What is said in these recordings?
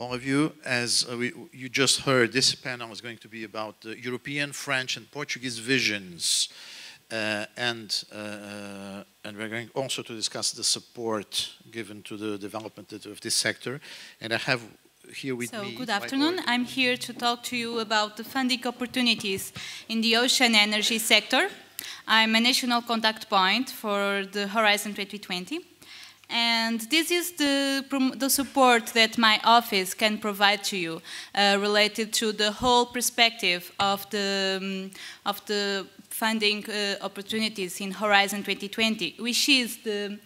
all of you. As uh, we, you just heard, this panel is going to be about the European, French, and Portuguese visions. Uh, and, uh, and we're going also to discuss the support given to the development of this sector. And I have here with so, me. good afternoon. I'm here to talk to you about the funding opportunities in the ocean energy sector. I'm a national contact point for the Horizon 2020. And this is the, the support that my office can provide to you uh, related to the whole perspective of the, um, of the funding uh, opportunities in Horizon 2020, which is the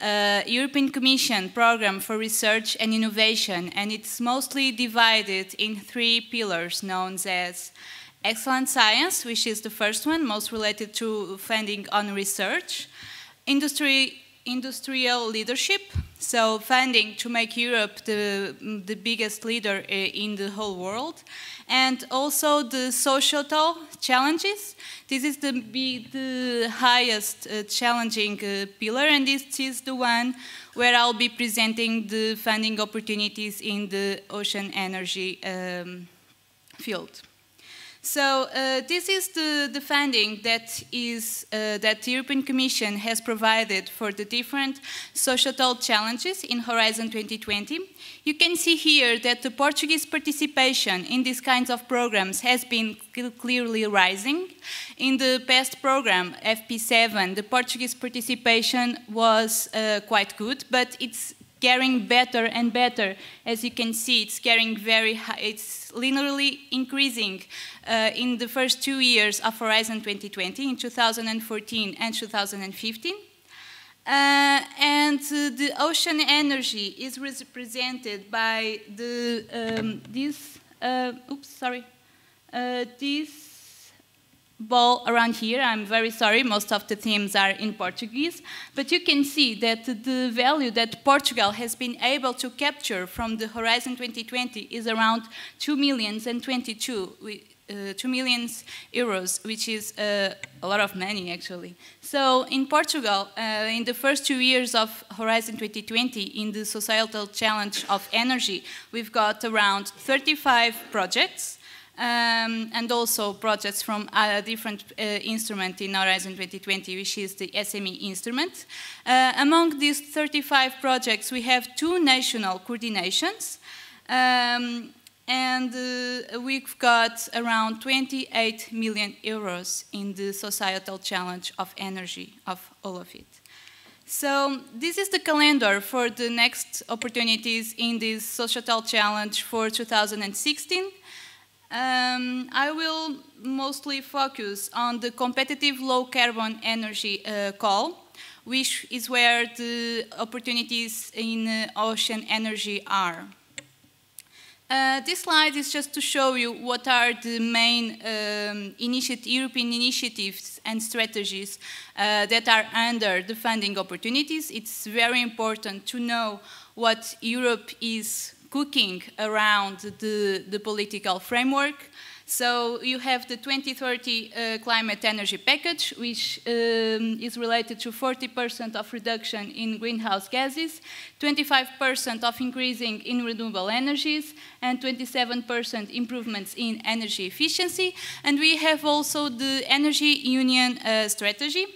uh, European Commission program for research and innovation. And it's mostly divided in three pillars known as excellent science, which is the first one, most related to funding on research, industry industrial leadership, so funding to make Europe the, the biggest leader eh, in the whole world, and also the societal challenges. This is the, the highest uh, challenging uh, pillar, and this is the one where I'll be presenting the funding opportunities in the ocean energy um, field. So uh, this is the, the funding that is uh, that the European Commission has provided for the different societal challenges in Horizon 2020. You can see here that the Portuguese participation in these kinds of programs has been clearly rising. In the past program, FP7, the Portuguese participation was uh, quite good, but it's getting better and better. As you can see, it's getting very high, it's linearly increasing uh, in the first two years of Horizon 2020, in 2014 and 2015. Uh, and uh, the ocean energy is represented by the, um, this, uh, oops, sorry, uh, this ball around here. I'm very sorry, most of the themes are in Portuguese, but you can see that the value that Portugal has been able to capture from the Horizon 2020 is around 2 millions and 22, uh, 2 million euros, which is uh, a lot of money actually. So in Portugal, uh, in the first two years of Horizon 2020, in the societal challenge of energy, we've got around 35 projects um, and also projects from a different uh, instrument in Horizon 2020, which is the SME instrument. Uh, among these 35 projects, we have two national coordinations, um, and uh, we've got around 28 million euros in the societal challenge of energy, of all of it. So this is the calendar for the next opportunities in this societal challenge for 2016. Um, I will mostly focus on the competitive low carbon energy uh, call, which is where the opportunities in uh, ocean energy are. Uh, this slide is just to show you what are the main um, European initiatives and strategies uh, that are under the funding opportunities. It's very important to know what Europe is cooking around the, the political framework. So you have the 2030 uh, climate energy package, which um, is related to 40% of reduction in greenhouse gases, 25% of increasing in renewable energies, and 27% improvements in energy efficiency. And we have also the Energy Union uh, strategy,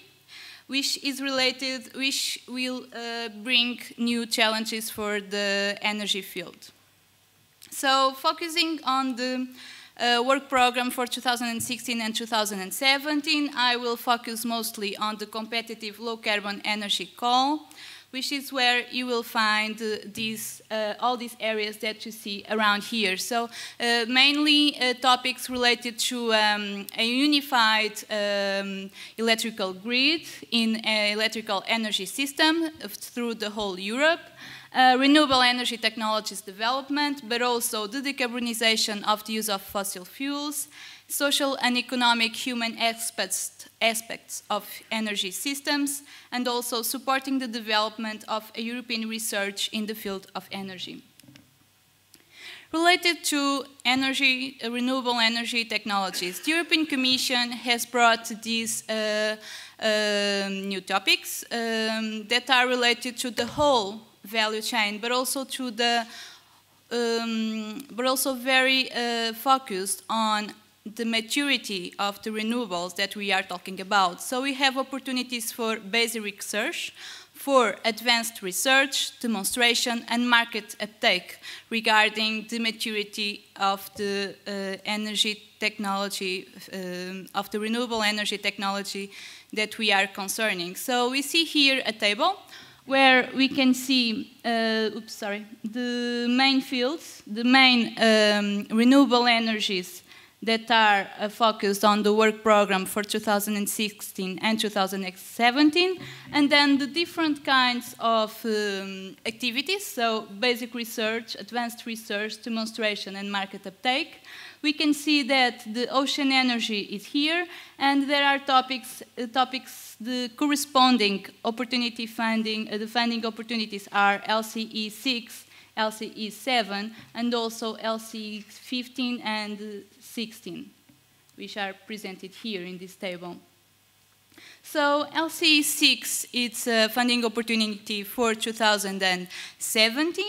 which is related, which will uh, bring new challenges for the energy field. So focusing on the uh, work program for 2016 and 2017, I will focus mostly on the competitive low carbon energy call, which is where you will find uh, these, uh, all these areas that you see around here. So uh, mainly uh, topics related to um, a unified um, electrical grid in an electrical energy system through the whole Europe. Uh, renewable energy technologies development, but also the decarbonization of the use of fossil fuels, social and economic human aspects, aspects of energy systems, and also supporting the development of European research in the field of energy. Related to energy, uh, renewable energy technologies, the European Commission has brought these uh, uh, new topics um, that are related to the whole value chain, but also to the um, but also very uh, focused on the maturity of the renewables that we are talking about. So we have opportunities for basic research, for advanced research, demonstration, and market uptake regarding the maturity of the uh, energy technology, um, of the renewable energy technology that we are concerning. So we see here a table where we can see, uh, oops, sorry, the main fields, the main um, renewable energies that are uh, focused on the work program for 2016 and 2017, and then the different kinds of um, activities, so basic research, advanced research, demonstration, and market uptake, we can see that the ocean energy is here, and there are topics, uh, topics the corresponding opportunity funding, uh, the funding opportunities are LCE 6, LCE 7, and also LCE 15 and 16, which are presented here in this table. So LCE 6, it's a funding opportunity for 2017.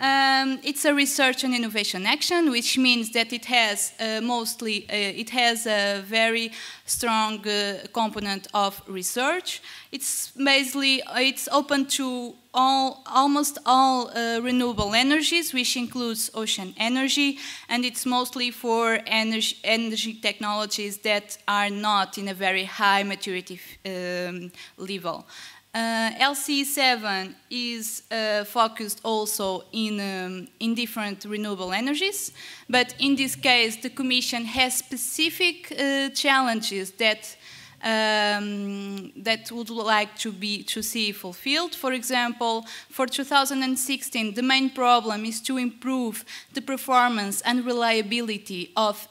Um, it's a research and innovation action, which means that it has uh, mostly, uh, it has a very strong uh, component of research. It's basically, it's open to all, almost all uh, renewable energies, which includes ocean energy, and it's mostly for energy, energy technologies that are not in a very high maturity um, level. Uh, LCE7 is uh, focused also in, um, in different renewable energies, but in this case the Commission has specific uh, challenges that um, that would like to be to see fulfilled. For example, for 2016, the main problem is to improve the performance and reliability of,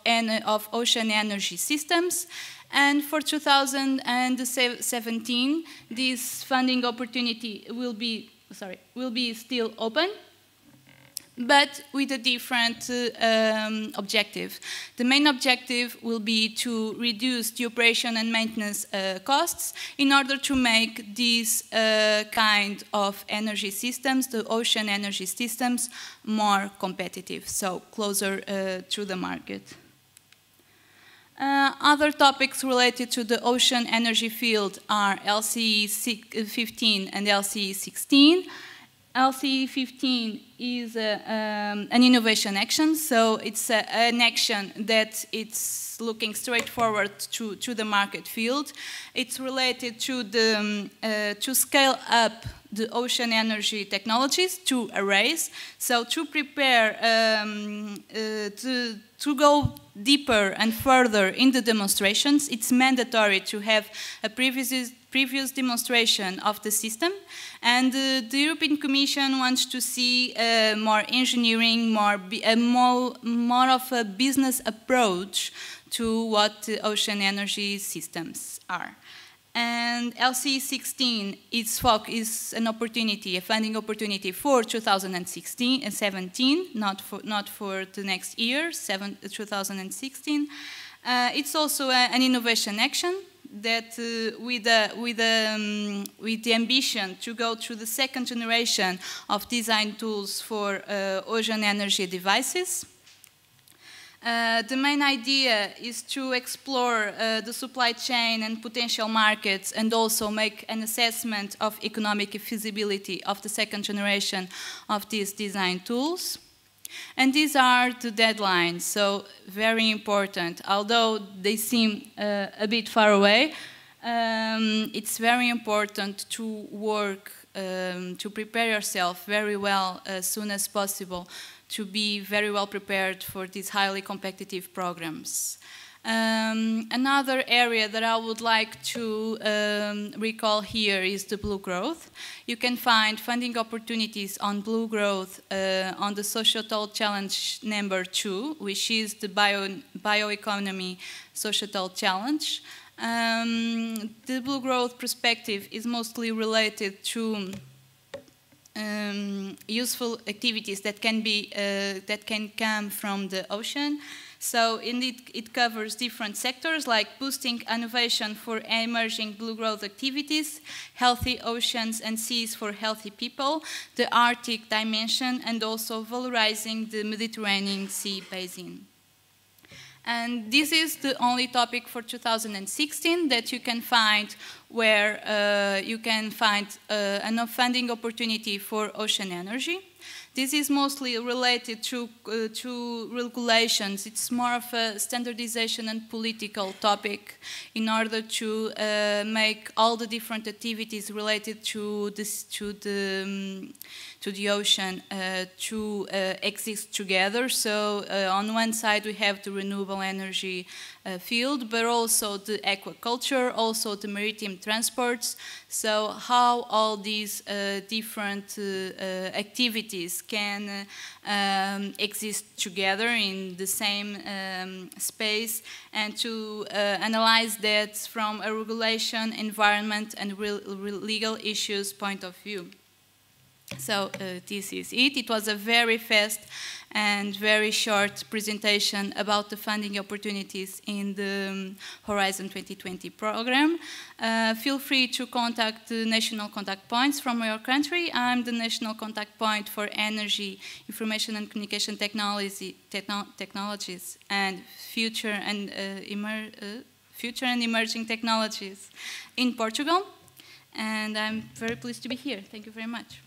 of ocean energy systems. And for 2017, this funding opportunity will be, sorry, will be still open but with a different uh, um, objective. The main objective will be to reduce the operation and maintenance uh, costs in order to make these uh, kind of energy systems, the ocean energy systems, more competitive, so closer uh, to the market. Uh, other topics related to the ocean energy field are LCE 15 and LCE 16. LCE 15 is a, um, an innovation action, so it's a, an action that it's looking straightforward to, to the market field. It's related to, the, um, uh, to scale up the ocean energy technologies to arrays, so to prepare um, uh, to, to go deeper and further in the demonstrations, it's mandatory to have a previous, previous demonstration of the system. And uh, the European Commission wants to see uh, more engineering, more, a more, more of a business approach to what the ocean energy systems are. And LC16, is, is an opportunity, a funding opportunity for 2016 and 17, not for, not for the next year, seven, 2016. Uh, it's also a, an innovation action that uh, with, uh, with, um, with the ambition to go through the second generation of design tools for uh, ocean energy devices. Uh, the main idea is to explore uh, the supply chain and potential markets and also make an assessment of economic feasibility of the second generation of these design tools. And these are the deadlines, so very important. Although they seem uh, a bit far away, um, it's very important to work, um, to prepare yourself very well as soon as possible to be very well prepared for these highly competitive programs. Um, another area that I would like to um, recall here is the Blue Growth. You can find funding opportunities on Blue Growth uh, on the Societal Challenge number two, which is the bio, Bioeconomy Societal Challenge. Um, the Blue Growth perspective is mostly related to um, useful activities that can be uh, that can come from the ocean So indeed, it covers different sectors like boosting innovation for emerging blue growth activities, healthy oceans and seas for healthy people, the Arctic dimension, and also valorizing the Mediterranean Sea basin. And this is the only topic for 2016 that you can find where uh, you can find uh, enough funding opportunity for ocean energy. This is mostly related to, uh, to regulations. It's more of a standardization and political topic in order to uh, make all the different activities related to, this, to the um, to the ocean uh, to uh, exist together. So uh, on one side we have the renewable energy field, but also the aquaculture, also the maritime transports. So how all these different activities can um, exist together in the same um, space and to analyze that from a regulation, environment and real, real legal issues point of view. So uh, this is it. It was a very fast and very short presentation about the funding opportunities in the um, Horizon 2020 program. Uh, feel free to contact the national contact points from your country. I'm the national contact point for energy, information and communication technology, techno technologies and future and, uh, uh, future and emerging technologies in Portugal. And I'm very pleased to be here. Thank you very much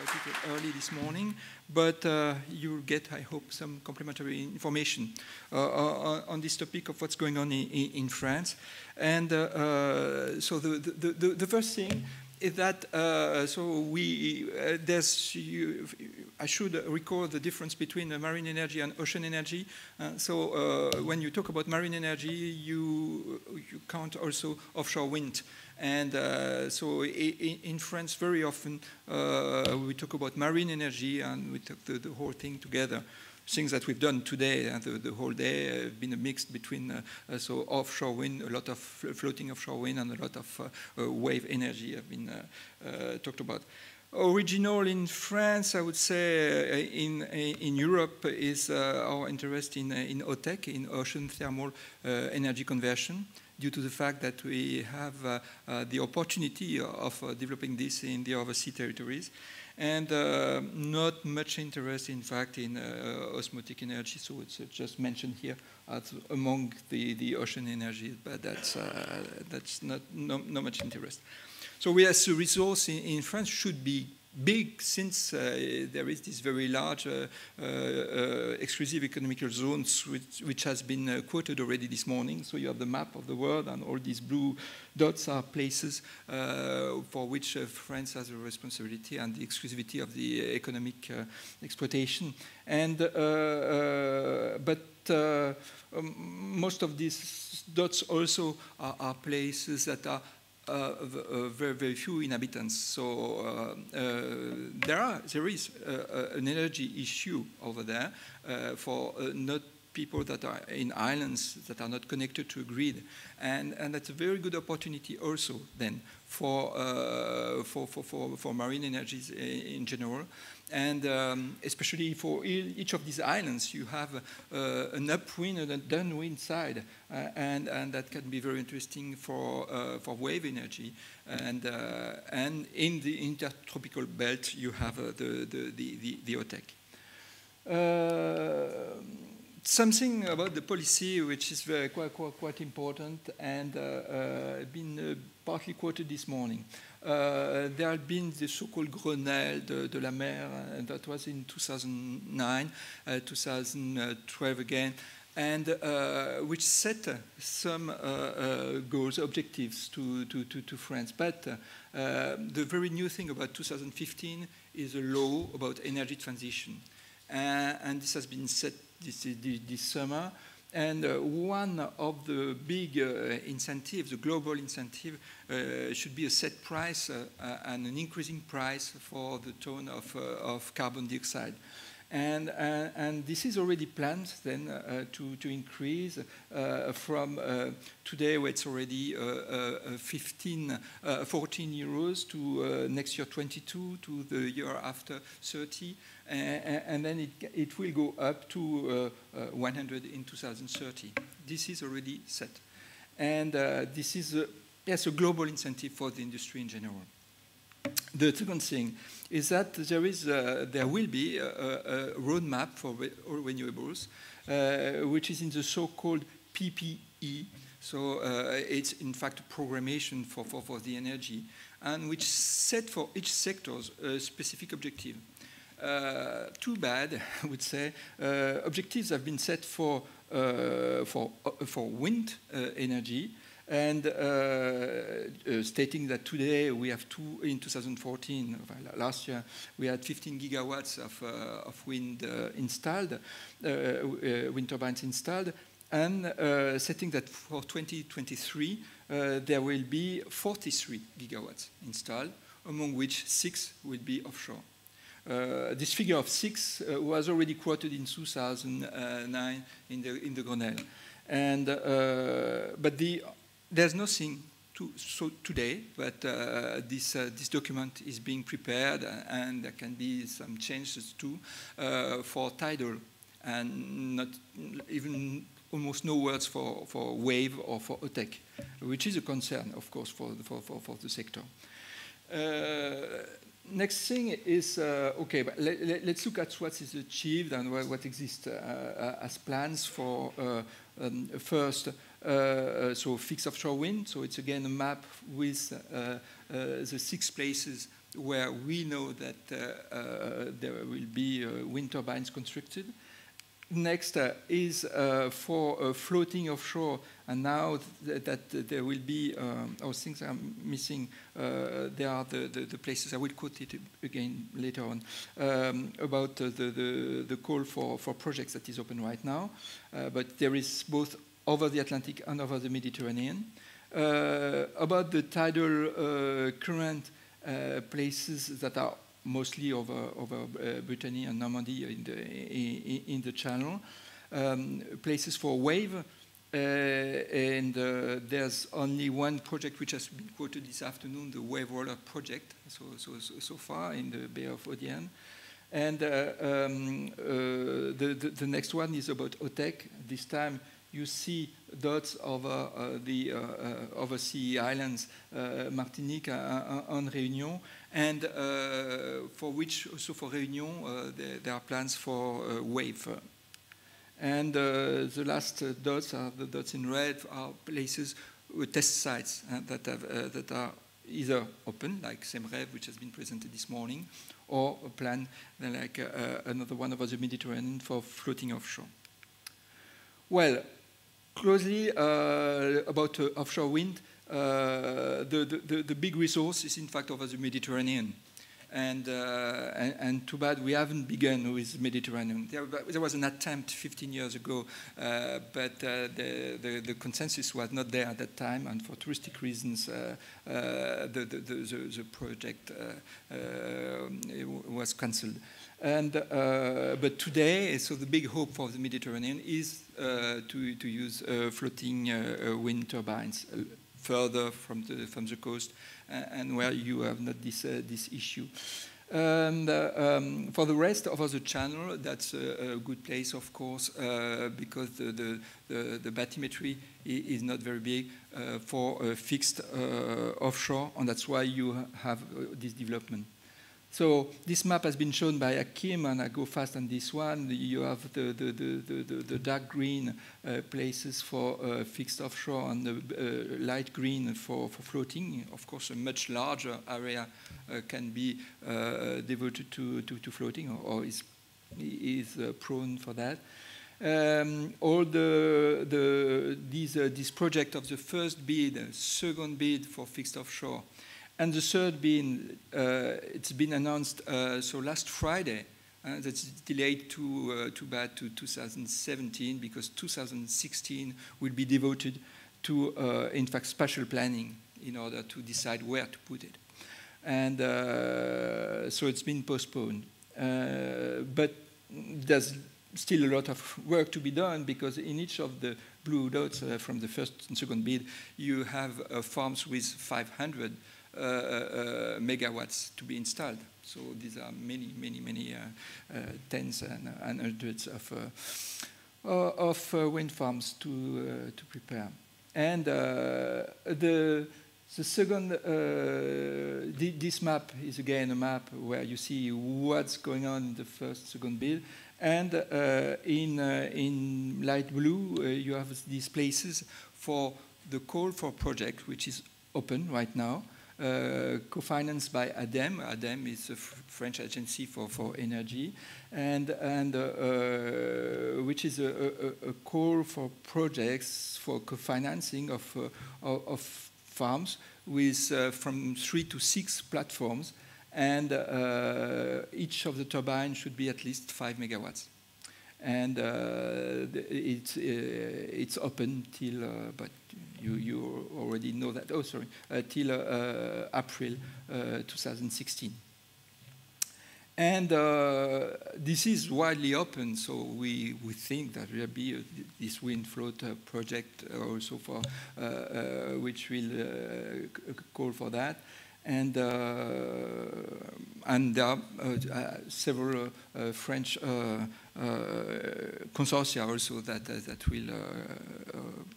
about it early this morning, but uh, you'll get, I hope, some complementary information uh, uh on this topic of what's going on in, in France. And uh, uh, so the, the, the, the, first thing that, uh, so we, there's, you, I should record the difference between marine energy and ocean energy. so when you talk about marine energy, you, you count also offshore wind. And uh, so in France, very often uh, we talk about marine energy and we talk the, the whole thing together things that we've done today, uh, the, the, whole day, have been a mix between uh, uh, so offshore wind, a lot of floating offshore wind, and a lot of uh, uh, wave energy have been talked about. Original in France, I would say, in in Europe is our interest in in OTEC, in ocean thermal energy conversion due to the fact that we have uh, uh, the opportunity of uh, developing this in the overseas territories and uh, not much interest, in fact, in uh, osmotic energy. So it's uh, just mentioned here as among the, the ocean energy, but that's, that's not, no, not much interest. So we as a resource in, in France should be big since uh, there is this very large uh, uh, exclusive economical zones which, which has been quoted already this morning. So you have the map of the world and all these blue dots are places for which France has a responsibility and the exclusivity of the economic exploitation. And, but um, most of these dots also are, are places that are uh, uh, Uh, uh, very, very few inhabitants. So uh, uh there, are, there is an energy issue over there for not people that are in islands that are not connected to a grid. And, and that's a very good opportunity also then for, uh, for, for, for, for, marine energies in general. And um, especially for each of these islands, you have uh, an upwind and a downwind side. Uh, and, and that can be very interesting for, uh, for wave energy. And, uh, and in the intertropical belt, you have uh, the, the, the, the, the OTEC. Uh, something about the policy which is very, quite, quite, quite important and been partly quoted this morning. Uh, there had been the so-called Grenelle de, de, la mer, uh, that was in 2009, uh, 2012 again, and uh, which set some uh, uh, goals, objectives to, to, to, to France. But the very new thing about 2015 is a law about energy transition. and this has been set this, this summer. And uh, one of the big uh, incentives, the global incentive, uh, should be a set price uh, uh, and an increasing price for the ton of, uh, of carbon dioxide. And, uh, and this is already planned then uh, uh to, to increase uh, from uh, today where it's already uh, 15, 14 euros to next year 22 to the year after 30 and, then it, it will go up to 100 in 2030. This is already set. And this is a, yes, a global incentive for the industry in general. The second thing is that there is uh, there will be a, a roadmap for all renewables, uh, which is in the so-called PPE. So uh, it's in fact programmation for, for, for the energy, and which set for each sector a specific objective. Uh, too bad, I would say. Uh, objectives have been set for uh, for for wind energy, and uh, uh, stating that today we have two, in 2014, last year, we had 15 gigawatts of, uh, of wind installed, wind turbines installed, and setting that for 2023, there will be 43 gigawatts installed, among which six will be offshore. Uh, this figure of six uh, was already quoted in 2009 in the, in the Grenelle. And, uh, but the there's nothing to, so today, but uh, this, uh, this document is being prepared uh, and there can be some changes too uh, for tidal and not even almost no words for, for wave or for OTEC, which is a concern, of course, for, for, for, for the sector. Uh, next thing is, uh, okay, but let, us look at what is achieved and what, what exists as plans for um, first uh, so fixed offshore wind. So it's again a map with uh, uh, the six places where we know that there will be wind turbines constructed. Next uh, is uh, for uh, floating offshore, and now th that there will be, um, oh, things I'm missing, there are the, the, the, places, I will quote it again later on, um, about the, the, the, call for, for projects that is open right now. but there is both over the Atlantic and over the Mediterranean. Uh, about the tidal uh, current uh, places that are mostly over, over uh, Brittany and Normandy in the, in, the channel, um, places for wave, uh, and uh, there's only one project which has been quoted this afternoon, the Wave Roller project, so, so, so, far in the Bay of Audierne. And um, the, the, the, next one is about OTEC. This time you see dots over uh, uh, the uh, uh, over sea islands, uh, uh, Martinique and Réunion, and for which also for Réunion there, there, are plans for wave. And the last dots are the dots in red are places, with test sites that, have, that are either open, like SEMREV, which has been presented this morning, or a plan like uh, another one over the Mediterranean for floating offshore. Well, closely uh, about uh, offshore wind, uh, the, the, the, big resource is in fact over the Mediterranean. And, uh, and, and, too bad we haven't begun with Mediterranean. There, there was an attempt 15 years ago, uh, but uh, the, the, the, consensus was not there at that time, and for touristic reasons, the, the, the, the, project was cancelled. And, uh, but today, so the big hope for the Mediterranean is uh, to, to use uh, floating uh, uh, wind turbines uh, further from the, from the coast and where you have not this, this issue. And um, for the rest of the channel, that's a, a good place, of course, because the, the, the, the, bathymetry is not very big for fixed offshore, and that's why you have this development. So this map has been shown by Akim, and I go fast on this one. You have the, the, the, the, the dark green uh, places for uh, fixed offshore and the uh, light green for, for floating. Of course, a much larger area uh, can be uh, devoted to, to, to, floating or, or is, is uh, prone for that. Um, all the, the, these, this project of the first bid, second bid for fixed offshore, and the third being, uh, it's been announced, uh, so last Friday, uh, that's delayed to, uh, too bad to 2017 because 2016 will be devoted to, in fact, spatial planning in order to decide where to put it. And so it's been postponed. but there's still a lot of work to be done because in each of the blue dots uh, from the first and second bid, you have uh, farms with 500 uh, uh, megawatts to be installed. So these are many, many, many uh, tens and, and, hundreds of, of wind farms to, to prepare. And the the second, uh, this map is again a map where you see what's going on in the first, second bid. And uh, in, uh, in light blue, uh, you have these places for the call for project, which is open right now, uh, co-financed by ADEME. ADEME is a French agency for, for energy, and, and uh, which is a, a, a, call for projects for co-financing of, of, farms with uh, from three to six platforms, and uh, each of the turbines should be at least five megawatts. And uh, it's, it's open till, but you, you already know that, oh sorry, till April 2016. And uh, this is widely open, so we, we think that there will be a, this WindFloat uh, project also for uh, uh which will uh, call for that. And, uh, and there several French consortia also that, that will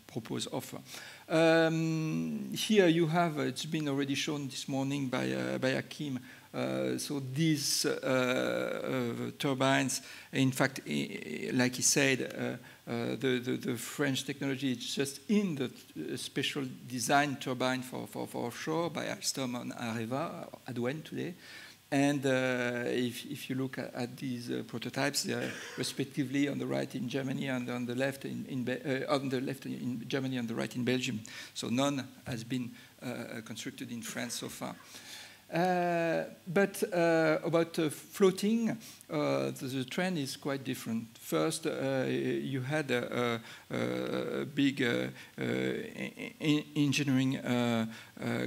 propose offer. Um, here you have, it's been already shown this morning by, by Akim, uh, so these uh, uh, turbines, in fact, like he said, the, the, the, French technology is just in the special design turbine for, for, for offshore by Alstom and Areva, Adwen today. And uh, if, if, you look at, at these uh, prototypes, respectively on the right in Germany and on the left in, in uh, on the left in Germany and the right in Belgium. So none has been constructed in France so far. Uh, but uh, about uh, floating, uh, the, trend is quite different. First, uh, you had a, a, big uh, uh engineering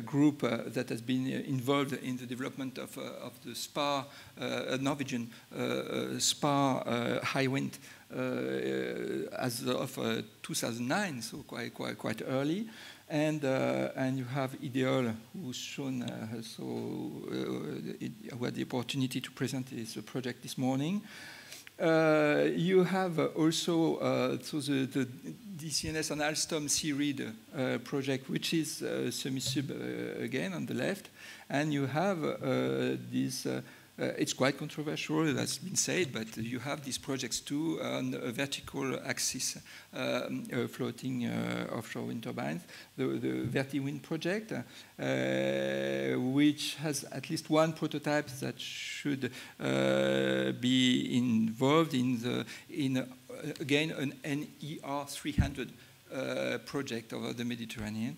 group that has been involved in the development of, of the spar, Norwegian spar Hywind as of 2009, so quite, quite, quite early. And, uh, and you have Ideol, who's shown, uh, so uh, it, had the opportunity to present his project this morning. Uh, you have also uh, so the, the DCNS and Alstom Sea Reed uh, project, which is semi-sub again on the left, and you have this it's quite controversial, that's been said, but you have these projects too on a vertical axis um, uh, floating uh, offshore wind turbines. The, the VertiWind project, uh, which has at least one prototype that should uh, be involved in, the, in uh, again, an NER 300 project over the Mediterranean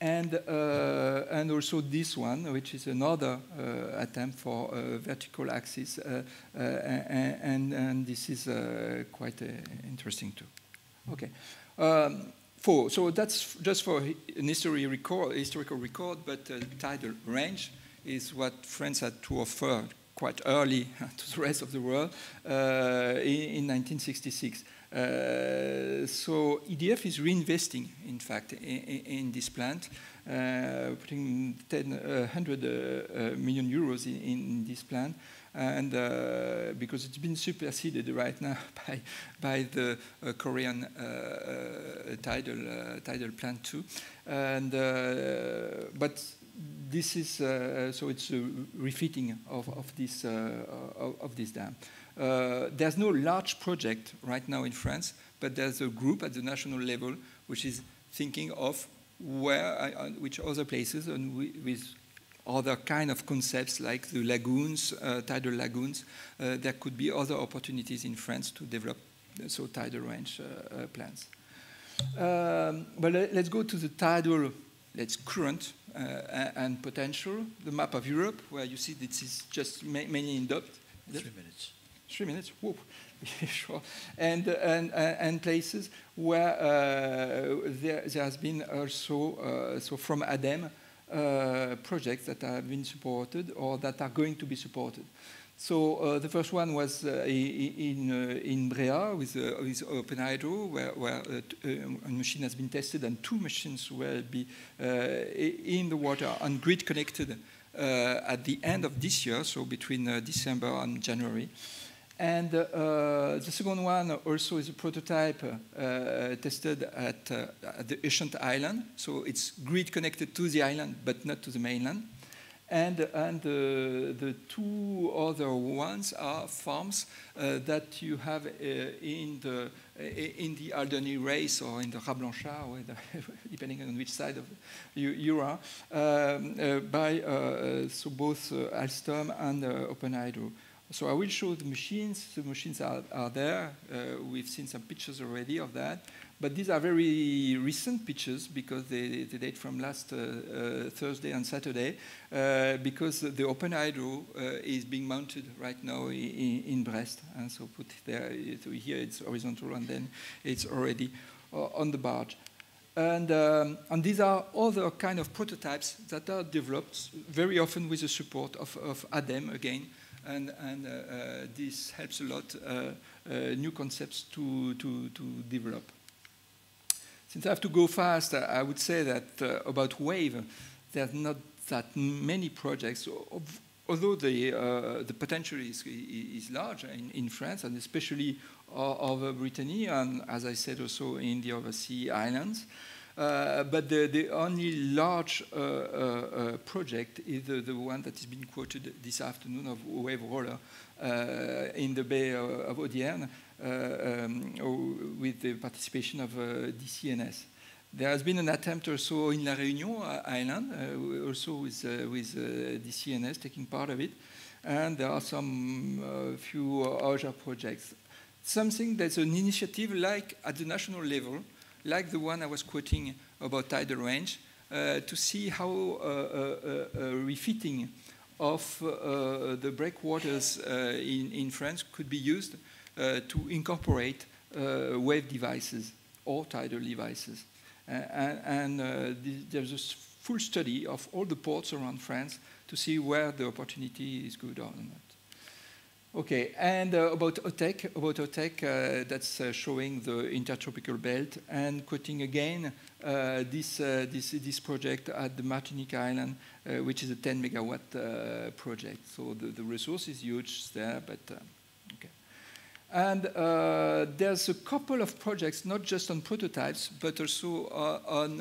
and, uh, and also this one, which is another uh, attempt for uh, vertical axis, uh, uh, and, and, this is uh, quite interesting too. Okay. Um, for, so that's just for an history record, historical record, but tidal range is what France had to offer quite early to the rest of the world in, in 1966. Uh, so EDF is reinvesting, in fact, in, in this plant, uh, putting 10, uh, 100 uh, million euros in, in, this plant, and uh, because it's been superseded right now by by the uh, Korean tidal tidal plant too, and but this is so it's a refitting of, of this of, of this dam. Uh, there's no large project right now in France, but there's a group at the national level which is thinking of where, uh, uh which other places, and with other kind of concepts like the lagoons, uh, tidal lagoons, uh, there could be other opportunities in France to develop uh, so tidal range plans. Um, but let, us go to the tidal, let's current and potential, the map of Europe, where you see this is just ma mainly in depth. Three minutes three minutes, whoop, sure. And, and, and places where uh, there, there has been also, uh, so from ADEME, uh, projects that have been supported or that are going to be supported. So uh, the first one was uh, in, uh, in Bréhat with, with Open Hydro, where, where a machine has been tested and two machines will be in the water and grid connected at the end of this year, so between December and January. And uh, the second one also is a prototype uh, tested at, uh, at, the Ushant Island. So it's grid connected to the island, but not to the mainland. And, and the two other ones are farms that you have in the in the Alderney Race or in the Raz Blanchard, depending on which side of you, you are, um, uh, by uh, so both uh, Alstom and Open Hydro. So I will show the machines. The machines are, are there. Uh, we've seen some pictures already of that. But these are very recent pictures because they, they date from last uh, uh, Thursday and Saturday uh, because the Open Hydro uh, is being mounted right now in, in, Brest. And so put there, so here it's horizontal and then it's already uh, on the barge. And, um, and, these are other kind of prototypes that are developed very often with the support of, of ADEME again, and, and uh, uh, this helps a lot uh, new concepts to, to, to develop. Since I have to go fast, I would say that about WAVE, there's not that many projects, although the, uh, the potential is, is large in, in France and especially over Brittany and as I said also in the overseas islands. Uh, but the, the, only large uh, uh, project is the, the, one that has been quoted this afternoon of Wave Roller in the Bay of Audierne um, with the participation of DCNS. There has been an attempt also in La Réunion Island, uh, also with, uh, with uh, DCNS taking part of it. And there are some few other projects. Something that's an initiative like at the national level, like the one I was quoting about tidal range, uh, to see how uh, uh, uh, uh refitting of uh, the breakwaters in, in France could be used to incorporate wave devices or tidal devices. and, and there's a full study of all the ports around France to see where the opportunity is good or not. Okay, and uh, about OTEC, about OTEC, uh, that's uh, showing the intertropical belt and quoting again uh, this, uh, this, this project at the Martinique Island, uh, which is a 10 megawatt project. So the, the resource is huge there, but okay. And there's a couple of projects, not just on prototypes, but also on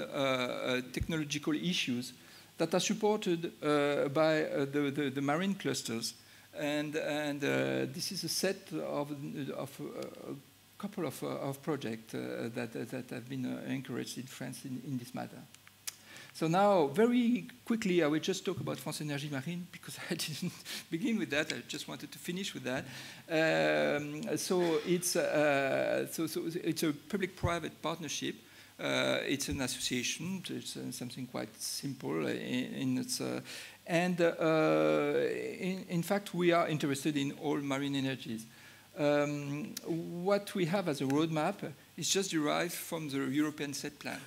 technological issues that are supported by the, the, the marine clusters and, and uh, this is a set of, of uh, a couple of, uh, of projects that, that have been encouraged in France in, in this matter. So now, very quickly, I will just talk about France Energies Marines because I didn't begin with that. I just wanted to finish with that. Um, so it's uh, so, so it's a public-private partnership. Uh, it's an association. It's uh, something quite simple in, in its and uh, in, in, fact, we are interested in all marine energies. Um, what we have as a roadmap is just derived from the European set plan.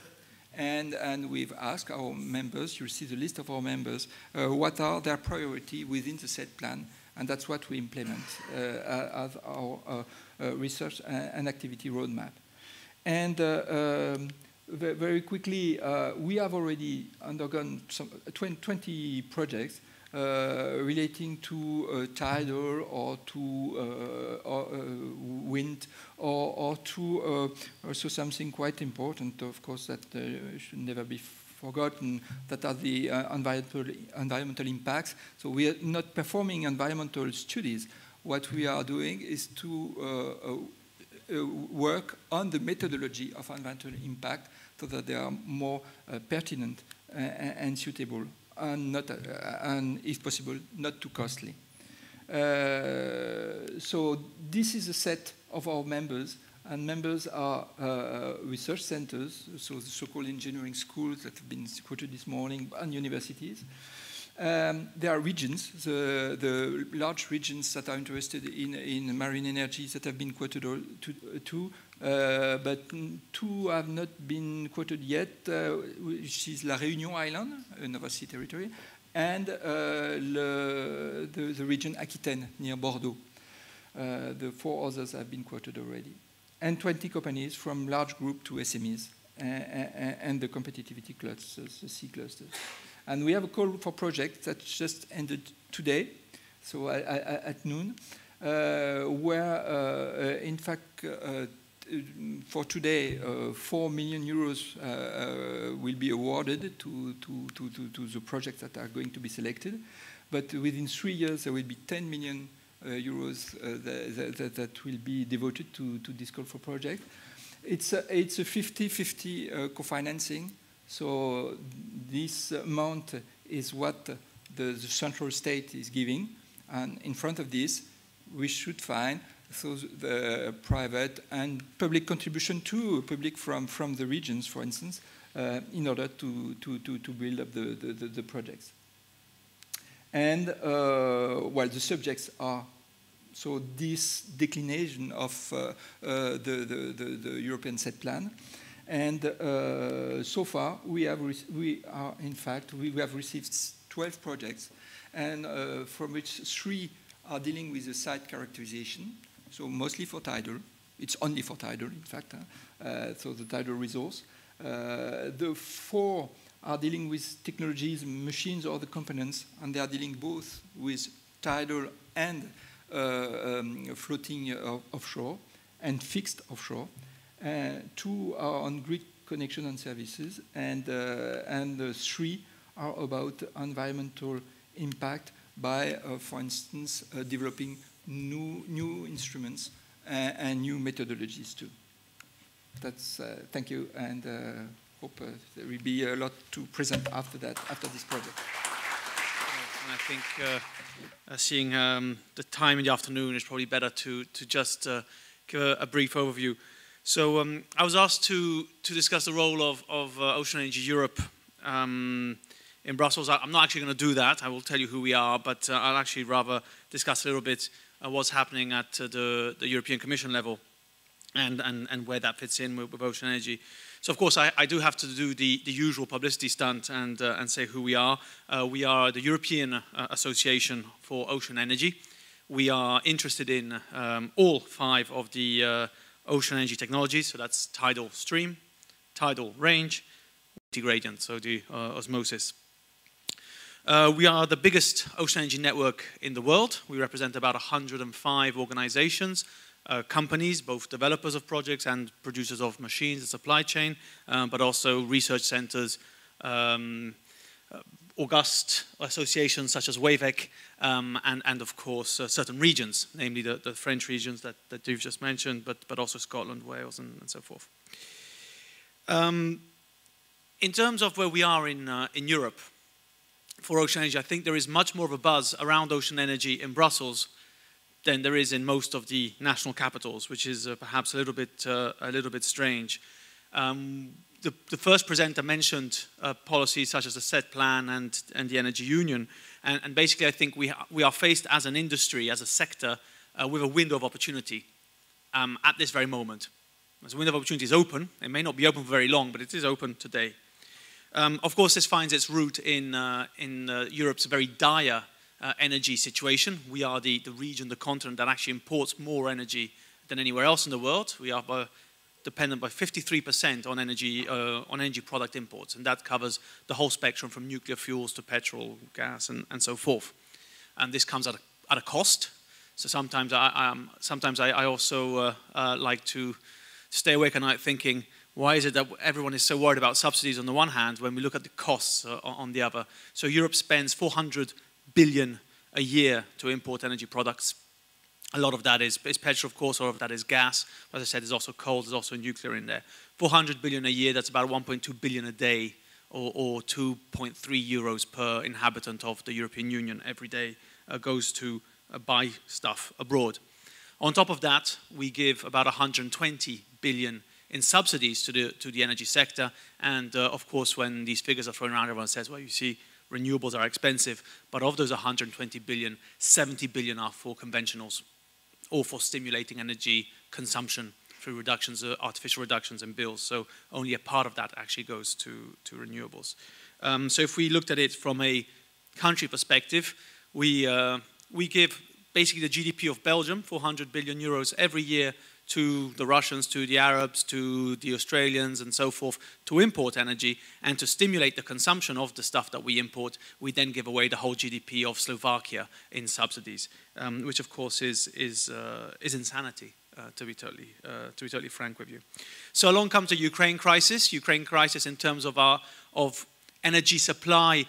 And, and we've asked our members, you see the list of our members, uh, what are their priority within the set plan. And that's what we implement uh, as our uh, uh, research and activity roadmap. And uh, um, very quickly, uh, we have already undergone some 20 projects uh, relating to uh, tidal or to uh, or, uh, wind or, or to uh, also something quite important, of course, that should never be forgotten, that are the environmental, environmental impacts. So we are not performing environmental studies. What we are doing is to work on the methodology of environmental impact so that they are more uh, pertinent uh, and suitable and, not, uh, and, if possible, not too costly. so this is a set of our members and members are uh, research centers, so the so-called engineering schools that have been quoted this morning, and universities. Um, there are regions, the, the, large regions that are interested in, in marine energy that have been quoted to, uh, but two have not been quoted yet, uh, which is La Réunion Island, Nova Sea territory, and the, the, the, region Aquitaine near Bordeaux. the four others have been quoted already. And 20 companies from large group to SMEs and the competitivity clusters, the C clusters. And we have a call for projects that just ended today, so at noon, uh, where, uh, in fact, uh, for today, uh, 4 million euros uh, will be awarded to, to, to, to, the projects that are going to be selected. But within three years, there will be 10 million euros that, that, that, will be devoted to, this call for project. It's a, it's a 50-50 co-financing. So this amount is what the, the central state is giving. And in front of this, we should find so the private and public contribution to public from, from the regions, for instance, uh, in order to, to, to, to, build up the, the, the projects. And uh, while the subjects are so this declination of uh, uh, the, the, the, European SET plan. And uh, so far, we, have we are, in fact, we have received 12 projects, and uh, from which three are dealing with the site characterization, so mostly for tidal. It's only for tidal, in fact, uh, so the tidal resource. Uh, the four are dealing with technologies, machines, or the components, and they are dealing both with tidal and uh, um, floating uh, offshore and fixed offshore. Uh, two are on grid connection and services, and, and three are about environmental impact by, for instance, developing new, new instruments and, new methodologies too. That's, uh, thank you, and uh, hope uh, there will be a lot to present after that, after this project. I think uh, uh, seeing um, the time in the afternoon is probably better to, to just uh, give a, a, brief overview. So um, I was asked to, to discuss the role of, of Ocean Energy Europe um, in Brussels. I, am not actually going to do that. I will tell you who we are, but I'll actually rather discuss a little bit uh, what's happening at uh, the, the European Commission level and, and, and where that fits in with, with ocean energy. So of course I, I, do have to do the, the usual publicity stunt and, uh, and say who we are. Uh, we are the European uh, Association for Ocean Energy. We are interested in um, all five of the uh, ocean energy technologies, so that's tidal stream, tidal range, gradient, so the osmosis. Uh, we are the biggest ocean energy network in the world. We represent about 105 organizations, uh, companies, both developers of projects and producers of machines and supply chain, um, but also research centers, um, uh, august associations such as WAVEC, um, and, and, of course uh, certain regions, namely the, the, French regions that, that you've just mentioned, but, but also Scotland, Wales, and, and so forth. Um, in terms of where we are in, uh, in Europe, for ocean energy. I think there is much more of a buzz around ocean energy in Brussels than there is in most of the national capitals, which is uh, perhaps a little bit, uh, a little bit strange. Um, the, the, first presenter mentioned uh, policies such as the SET plan and, and the energy union. And, and basically, I think we, we are faced as an industry, as a sector, uh, with a window of opportunity um, at this very moment. As the window of opportunity is open, it may not be open for very long, but it is open today. Um, of course, this finds its root in, uh, in uh, Europe's very dire uh, energy situation. We are the, the region, the continent that actually imports more energy than anywhere else in the world. We are by, dependent by 53% on energy, uh, on energy product imports, and that covers the whole spectrum from nuclear fuels to petrol, gas, and, and so forth. And this comes at a, at a cost. So sometimes I, um, sometimes I, I also uh, uh, like to stay awake at night thinking, why is it that everyone is so worried about subsidies on the one hand when we look at the costs uh, on the other? So Europe spends 400 billion a year to import energy products. A lot of that is, is petrol, of course, a lot of that is gas. As I said, there's also coal, there's also nuclear in there. 400 billion a year, that's about 1.2 billion a day, or, or 2.3 euros per inhabitant of the European Union every day uh, goes to uh, buy stuff abroad. On top of that, we give about 120 billion in subsidies to the, to the energy sector. And uh, of course, when these figures are thrown around, everyone says, well, you see, renewables are expensive. But of those 120 billion, 70 billion are for conventionals or for stimulating energy consumption through reductions, uh, artificial reductions in bills. So only a part of that actually goes to, to renewables. Um, so if we looked at it from a country perspective, we, uh, we give basically the GDP of Belgium, 400 billion euros every year to the Russians, to the Arabs, to the Australians, and so forth, to import energy and to stimulate the consumption of the stuff that we import, we then give away the whole GDP of Slovakia in subsidies, um, which of course is, is, uh, is insanity. Uh, to be totally uh, to be totally frank with you, so along comes the Ukraine crisis. Ukraine crisis in terms of our of energy supply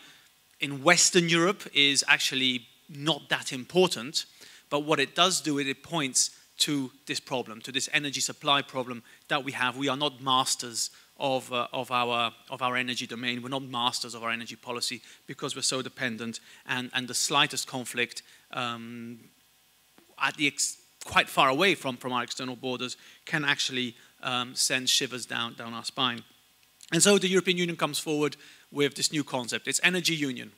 in Western Europe is actually not that important, but what it does do is it points to this problem, to this energy supply problem that we have. We are not masters of, uh, of, our, of our energy domain. We're not masters of our energy policy because we're so dependent, and, and the slightest conflict um, at the quite far away from, from our external borders can actually um, send shivers down, down our spine. And so the European Union comes forward with this new concept. It's energy union.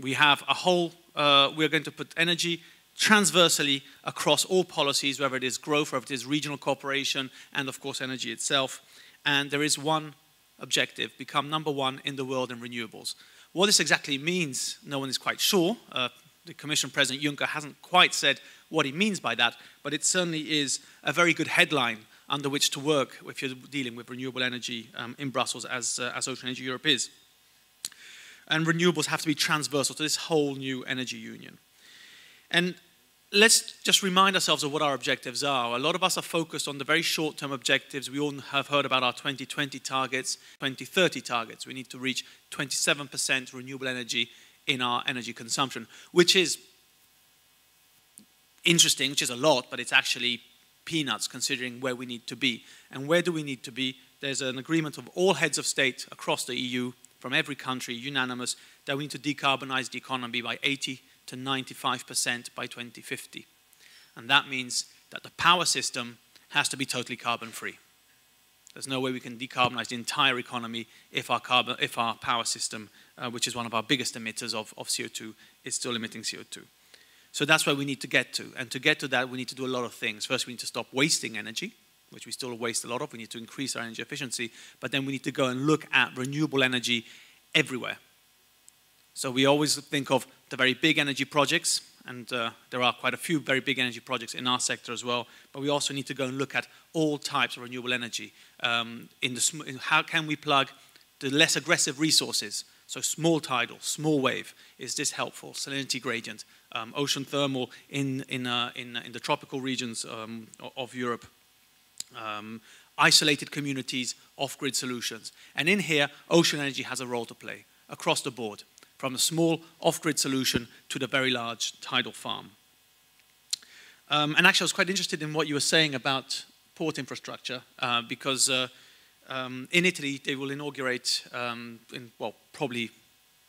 We have a whole, uh, we're going to put energy transversally across all policies, whether it is growth, whether it is regional cooperation, and of course energy itself. And there is one objective, become number one in the world in renewables. What this exactly means, no one is quite sure. Uh, the Commission President Juncker hasn't quite said what he means by that, but it certainly is a very good headline under which to work if you're dealing with renewable energy um, in Brussels as, uh, as Ocean Energy Europe is. And renewables have to be transversal to this whole new energy union. And let's just remind ourselves of what our objectives are. A lot of us are focused on the very short term objectives. We all have heard about our 2020 targets, 2030 targets. We need to reach 27% renewable energy in our energy consumption, which is interesting, which is a lot, but it's actually peanuts considering where we need to be. And where do we need to be? There's an agreement of all heads of state across the EU, from every country, unanimous, that we need to decarbonize the economy by 80 to 95% by 2050. And that means that the power system has to be totally carbon free. There's no way we can decarbonize the entire economy if our, carbon, if our power system, uh, which is one of our biggest emitters of, of CO2, is still emitting CO2. So that's where we need to get to. And to get to that, we need to do a lot of things. First, we need to stop wasting energy, which we still waste a lot of. We need to increase our energy efficiency. But then we need to go and look at renewable energy everywhere. So we always think of the very big energy projects, and uh, there are quite a few very big energy projects in our sector as well. But we also need to go and look at all types of renewable energy. Um, in the in how can we plug the less aggressive resources? So small tidal, small wave, is this helpful? Salinity gradient, um, ocean thermal in, in, uh, in, in, the tropical regions um, of Europe. Um, isolated communities, off-grid solutions. And in here, ocean energy has a role to play across the board from the small off-grid solution to the very large tidal farm. Um, and actually, I was quite interested in what you were saying about port infrastructure uh, because uh, um, in Italy they will inaugurate, um, in, well, probably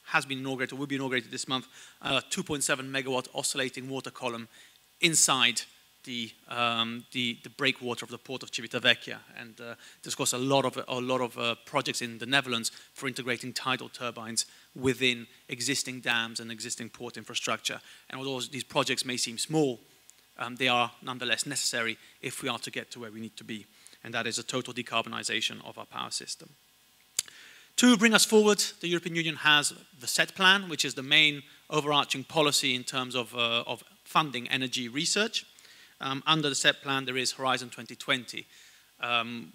has been inaugurated, or will be inaugurated this month, a 2.7 megawatt oscillating water column inside the, um, the, the, breakwater of the port of Civitavecchia. And uh, there's, of course, a lot of, a lot of uh, projects in the Netherlands for integrating tidal turbines within existing dams and existing port infrastructure. And although these projects may seem small, um, they are nonetheless necessary if we are to get to where we need to be. And that is a total decarbonization of our power system. To bring us forward, the European Union has the SET plan, which is the main overarching policy in terms of, uh, of funding energy research. Um, under the SET plan, there is Horizon 2020. Um,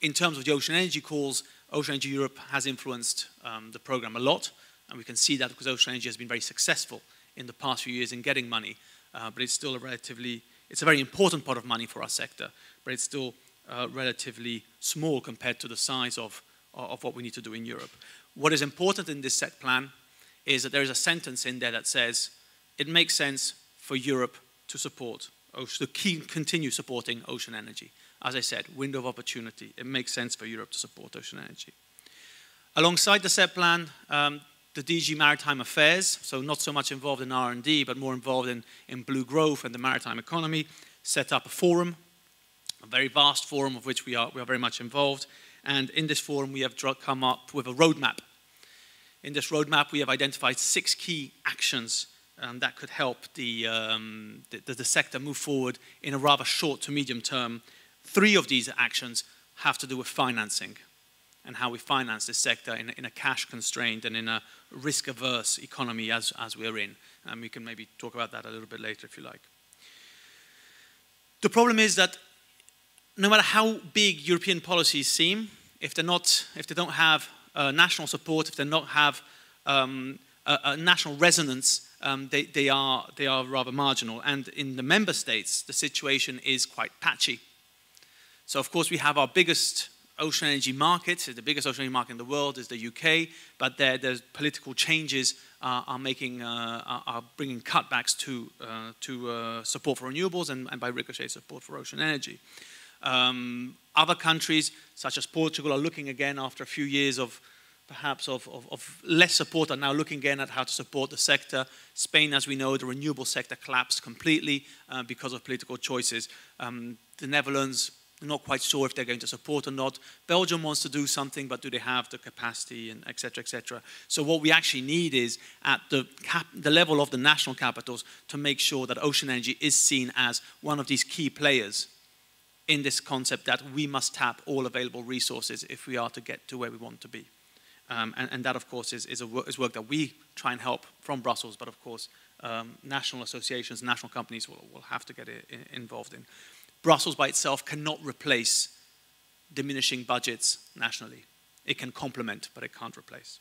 in terms of the ocean energy calls, Ocean Energy Europe has influenced um, the program a lot, and we can see that because Ocean Energy has been very successful in the past few years in getting money, uh, but it's still a relatively, it's a very important pot of money for our sector, but it's still uh, relatively small compared to the size of, of what we need to do in Europe. What is important in this SET plan is that there is a sentence in there that says it makes sense for Europe to support to keep, continue supporting ocean energy. As I said, window of opportunity. It makes sense for Europe to support ocean energy. Alongside the SET plan, um, the DG Maritime Affairs, so not so much involved in R&D, but more involved in, in blue growth and the maritime economy, set up a forum, a very vast forum of which we are, we are very much involved. And in this forum, we have come up with a roadmap. In this roadmap, we have identified six key actions um, that could help the, um, the, the, sector move forward in a rather short to medium term. Three of these actions have to do with financing. and how we finance this sector in, in a cash constrained and in a risk averse economy as, as we're in. And we can maybe talk about that a little bit later if you like. The problem is that no matter how big European policies seem, if they're not, if they don't have uh, national support, if they don't have um, a, a, national resonance, um, they, they, are, they are rather marginal. And in the member states, the situation is quite patchy. So of course we have our biggest ocean energy market, the biggest ocean energy market in the world is the UK, but there, there's political changes uh, are making, uh, are bringing cutbacks to, uh, to uh, support for renewables and, and by ricochet support for ocean energy. Um, other countries, such as Portugal, are looking again after a few years of perhaps of, of, of, less support, are now looking again at how to support the sector. Spain, as we know, the renewable sector collapsed completely uh, because of political choices. Um, the Netherlands, not quite sure if they're going to support or not. Belgium wants to do something, but do they have the capacity and et cetera, et cetera. So what we actually need is at the, cap, the level of the national capitals to make sure that ocean energy is seen as one of these key players in this concept that we must tap all available resources if we are to get to where we want to be. Um, and, and, that, of course, is, is, a work, is, work, that we try and help from Brussels, but of course, um, national associations, national companies will, will have to get involved in. Brussels by itself cannot replace diminishing budgets nationally. It can complement, but it can't replace.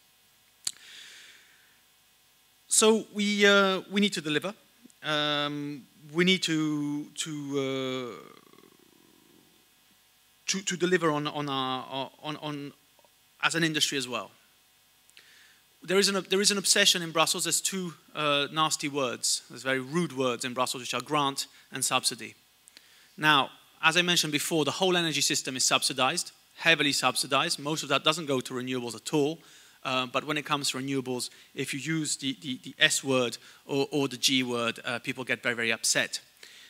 So we, uh, we need to deliver. Um, we need to, to uh, to, to deliver on, on, our, on, on, as an industry as well. There is, an, there is an obsession in Brussels. There's two uh, nasty words. There's very rude words in Brussels, which are grant and subsidy. Now, as I mentioned before, the whole energy system is subsidized, heavily subsidized. Most of that doesn't go to renewables at all. Uh, but when it comes to renewables, if you use the, the, the S word or, or, the G word, uh, people get very, very upset.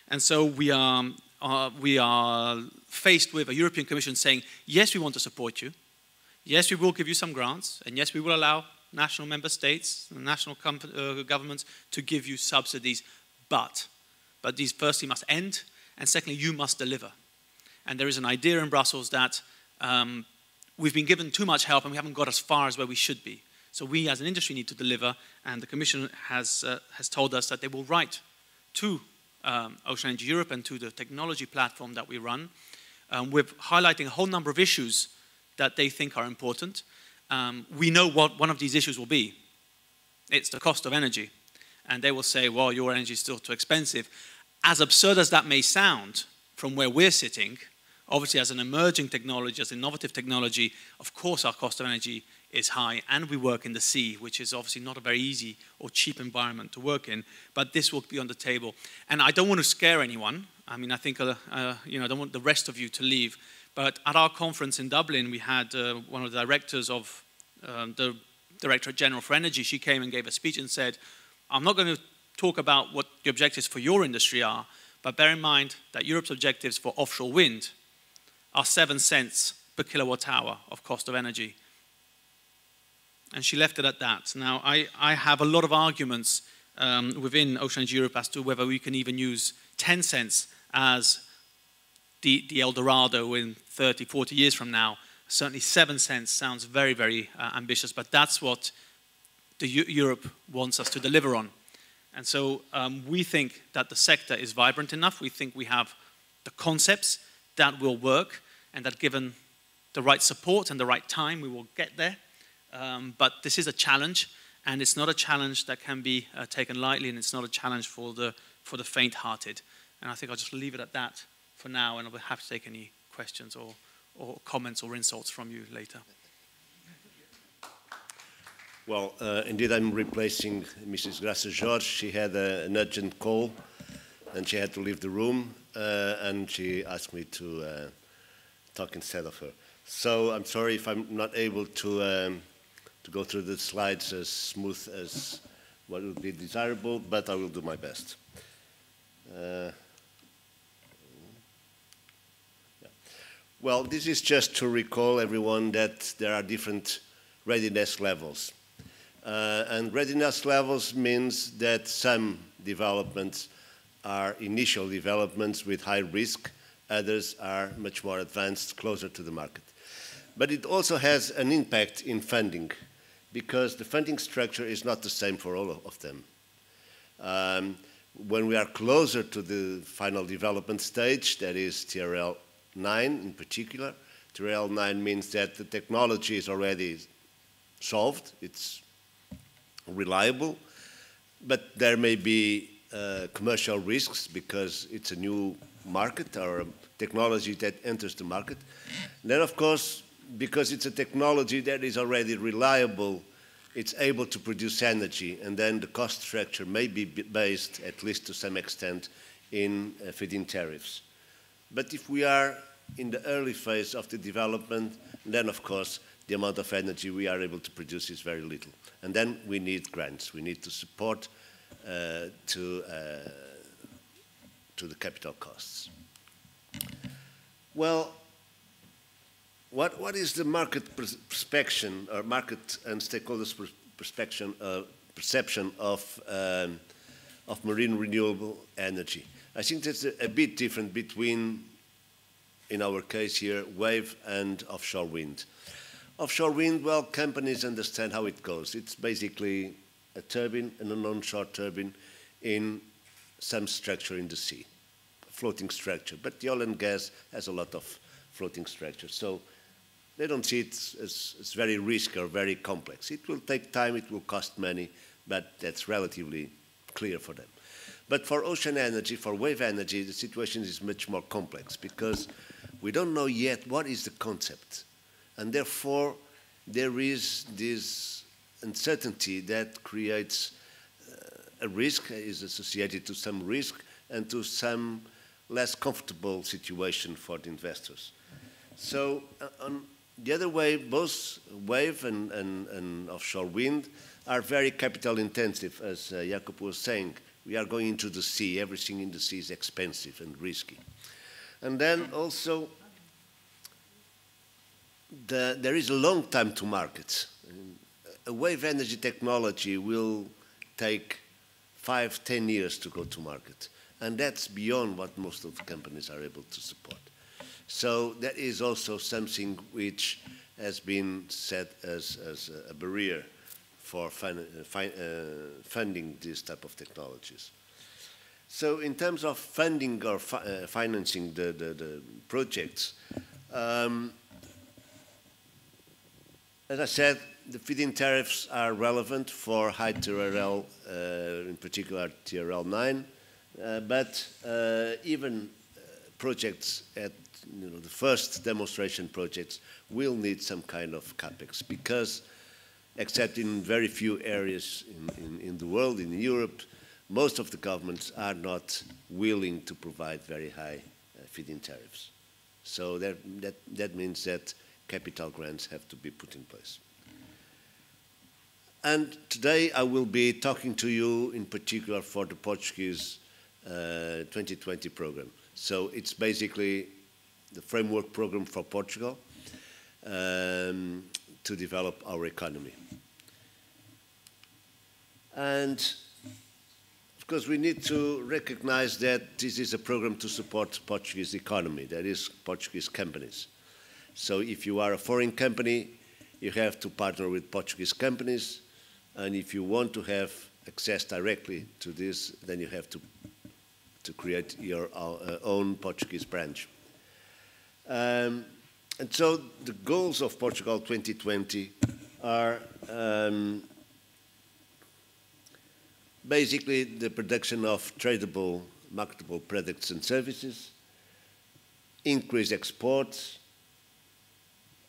And so we are, uh, we are faced with a European Commission saying, yes, we want to support you. Yes, we will give you some grants. And yes, we will allow national member states, national uh, governments to give you subsidies. But, but these firstly must end. And secondly, you must deliver. And there is an idea in Brussels that um, we've been given too much help and we haven't got as far as where we should be. So we as an industry need to deliver, and the Commission has, uh, has told us that they will write to um, Ocean Energy Europe and to the technology platform that we run um, with highlighting a whole number of issues that they think are important. Um, we know what one of these issues will be. It's the cost of energy. And they will say, well, your energy is still too expensive. As absurd as that may sound from where we're sitting, obviously as an emerging technology, as innovative technology, of course our cost of energy is high, and we work in the sea, which is obviously not a very easy or cheap environment to work in, but this will be on the table. And I don't want to scare anyone. I mean, I think, uh, uh, you know, I don't want the rest of you to leave, but at our conference in Dublin, we had uh, one of the directors of um, the Directorate General for Energy. She came and gave a speech and said, I'm not going to talk about what the objectives for your industry are, but bear in mind that Europe's objectives for offshore wind are seven cents per kilowatt hour of cost of energy. And she left it at that. Now, I, I have a lot of arguments um, within Ocean Europe as to whether we can even use 10 cents as the, the El Dorado in 30, 40 years from now. Certainly, 7 cents sounds very, very uh, ambitious, but that's what the U Europe wants us to deliver on. And so um, we think that the sector is vibrant enough. We think we have the concepts that will work, and that given the right support and the right time, we will get there. Um, but this is a challenge, and it's not a challenge that can be uh, taken lightly, and it's not a challenge for the, for the faint-hearted. And I think I'll just leave it at that for now, and I'll be happy to take any questions or, or comments or insults from you later. Well, uh, indeed, I'm replacing Mrs. Graça Jorge. She had a, an urgent call, and she had to leave the room, uh, and she asked me to uh, talk instead of her. So I'm sorry if I'm not able to um, to go through the slides as smooth as what would be desirable, but I will do my best. Uh, yeah. Well, this is just to recall everyone that there are different readiness levels. Uh, and readiness levels means that some developments are initial developments with high risk, others are much more advanced, closer to the market. But it also has an impact in funding because the funding structure is not the same for all of them. Um, when we are closer to the final development stage, that is TRL 9 in particular, TRL 9 means that the technology is already solved, it's reliable, but there may be uh, commercial risks because it's a new market or technology that enters the market. And then, of course, because it's a technology that is already reliable, it's able to produce energy, and then the cost structure may be based, at least to some extent, in uh, feed-in tariffs. But if we are in the early phase of the development, then of course the amount of energy we are able to produce is very little. And then we need grants. We need to support uh, to, uh, to the capital costs. Well, what, what is the market perception or market and stakeholders perception, uh, perception of, um, of marine renewable energy? I think that's a, a bit different between in our case here, wave and offshore wind. Offshore wind, well, companies understand how it goes. It's basically a turbine and an onshore turbine in some structure in the sea, floating structure. But the oil and gas has a lot of floating structure. So they don't see it as, as very risky or very complex. It will take time, it will cost money, but that's relatively clear for them. But for ocean energy, for wave energy, the situation is much more complex because we don't know yet what is the concept. And therefore, there is this uncertainty that creates uh, a risk, is associated to some risk and to some less comfortable situation for the investors. So uh, on the other way, both wave and, and, and, offshore wind are very capital intensive, as uh, Jacopo was saying. We are going into the sea. Everything in the sea is expensive and risky. And then also, the, there is a long time to market. A wave energy technology will take five, ten years to go to market. And that's beyond what most of the companies are able to support. So that is also something which has been set as, as a barrier for fin uh, funding these type of technologies. So in terms of funding or fi uh, financing the, the, the projects, um, as I said, the feed-in tariffs are relevant for high TRL, uh, in particular TRL 9, uh, but uh, even uh, projects at you know, the first demonstration projects will need some kind of capex because, except in very few areas in, in, in the world, in Europe, most of the governments are not willing to provide very high uh, feed-in tariffs. So that, that, that means that capital grants have to be put in place. And today I will be talking to you in particular for the Portuguese uh, 2020 program. So it's basically the framework program for Portugal um, to develop our economy. And because we need to recognize that this is a program to support Portuguese economy, that is Portuguese companies. So if you are a foreign company, you have to partner with Portuguese companies, and if you want to have access directly to this, then you have to, to create your uh, own Portuguese branch. Um, and so the goals of Portugal 2020 are um, basically the production of tradable, marketable products and services, increase exports,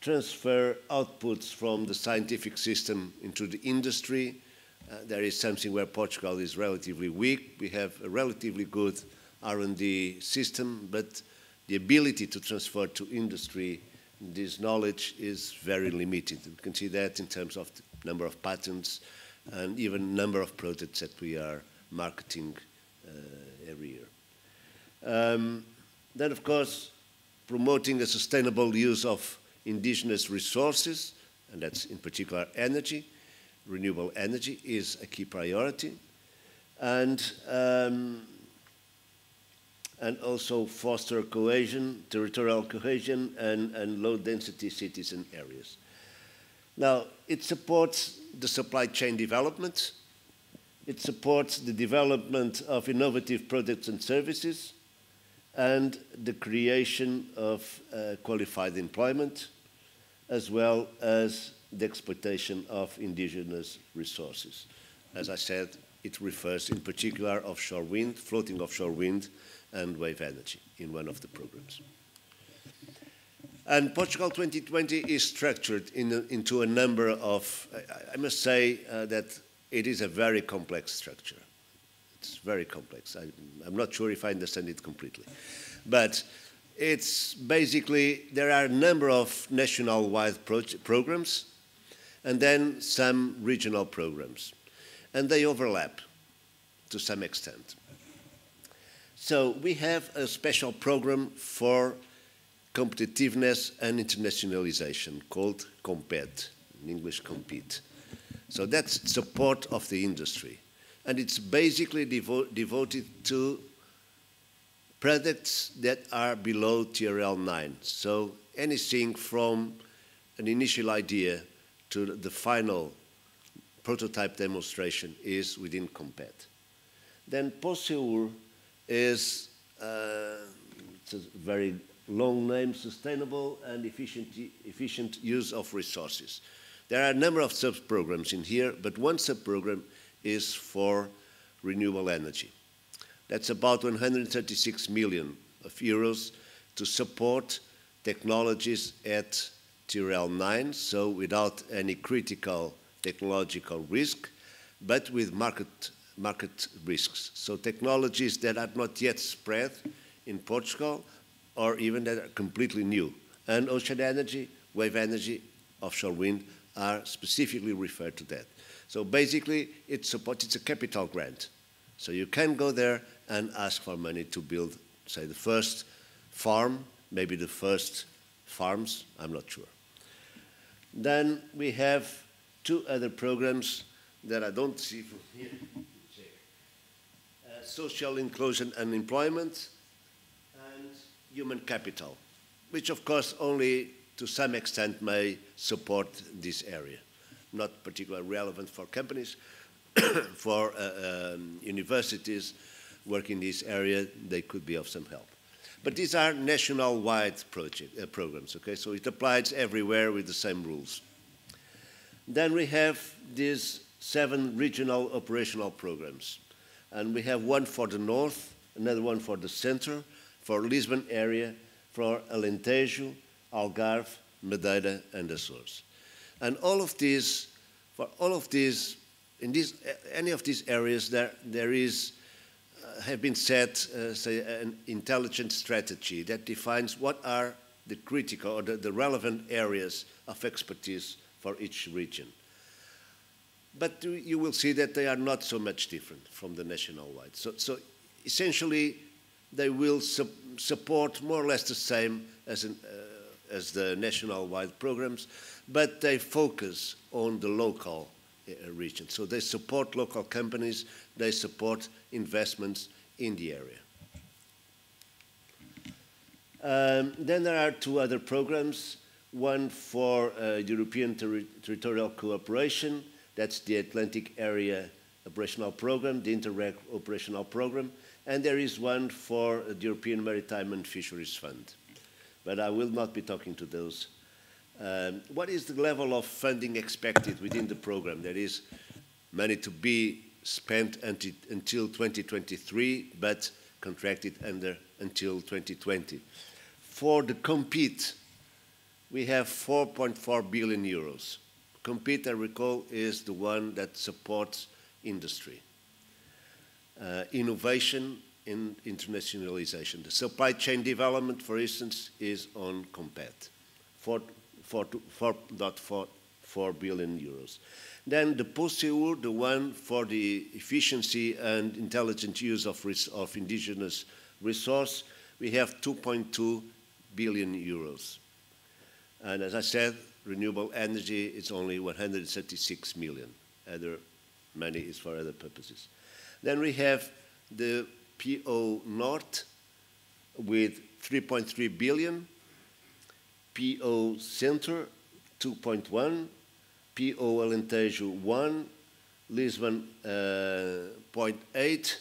transfer outputs from the scientific system into the industry. Uh, there is something where Portugal is relatively weak. We have a relatively good R&D system, but the ability to transfer to industry this knowledge is very limited. We can see that in terms of the number of patents, and even number of products that we are marketing uh, every year. Um, then, of course, promoting a sustainable use of indigenous resources, and that's in particular energy, renewable energy is a key priority. And um, and also foster cohesion, territorial cohesion, and, and low density cities and areas. Now, it supports the supply chain development, it supports the development of innovative products and services, and the creation of uh, qualified employment, as well as the exploitation of indigenous resources. As I said, it refers in particular offshore wind, floating offshore wind, and wave energy in one of the programs. And Portugal 2020 is structured in a, into a number of, I, I must say uh, that it is a very complex structure. It's very complex. I, I'm not sure if I understand it completely. But it's basically, there are a number of national-wide pro programs and then some regional programs. And they overlap to some extent. So we have a special program for competitiveness and internationalization called COMPET, in English compete. So that's support of the industry. And it's basically devo devoted to products that are below TRL 9. So anything from an initial idea to the final prototype demonstration is within COMPET. Then POSEUR is uh, it's a very long name, sustainable and efficient, efficient use of resources. There are a number of sub-programs in here, but one sub-program is for renewable energy. That's about 136 million of euros to support technologies at TRL 9, so without any critical technological risk, but with market market risks. So technologies that are not yet spread in Portugal or even that are completely new. And ocean energy, wave energy, offshore wind are specifically referred to that. So basically, it's, support, it's a capital grant. So you can go there and ask for money to build, say, the first farm, maybe the first farms, I'm not sure. Then we have two other programs that I don't see from here uh, social inclusion and employment, and human capital, which of course only to some extent may support this area. Not particularly relevant for companies, for uh, um, universities working in this area, they could be of some help. But these are national-wide uh, programs, okay? So it applies everywhere with the same rules. Then we have these seven regional operational programs and we have one for the north, another one for the center, for Lisbon area, for Alentejo, Algarve, Madeira, and the Azores. And all of these, for all of these, in these, any of these areas, there, there is, uh, have been set, uh, say, an intelligent strategy that defines what are the critical or the, the relevant areas of expertise for each region. But you will see that they are not so much different from the national-wide. So, so essentially, they will su support more or less the same as, an, uh, as the national-wide programs, but they focus on the local uh, region. So they support local companies, they support investments in the area. Um, then there are two other programs, one for uh, European ter territorial cooperation, that's the Atlantic Area Operational Program, the Interreg Operational Program, and there is one for the European Maritime and Fisheries Fund. But I will not be talking to those. Um, what is the level of funding expected within the program? There is money to be spent until, until 2023, but contracted under until 2020. For the compete, we have 4.4 billion euros. Compete, I recall, is the one that supports industry, uh, innovation in internationalization. The supply chain development, for instance, is on Compet, 4.4 billion euros. Then the POSEUR, the one for the efficiency and intelligent use of, of indigenous resource, we have 2.2 billion euros. And as I said, renewable energy is only 136 million. Other money is for other purposes. Then we have the PO North, with 3.3 billion, PO Center 2.1, PO Alentejo 1, Lisbon uh, 0.8,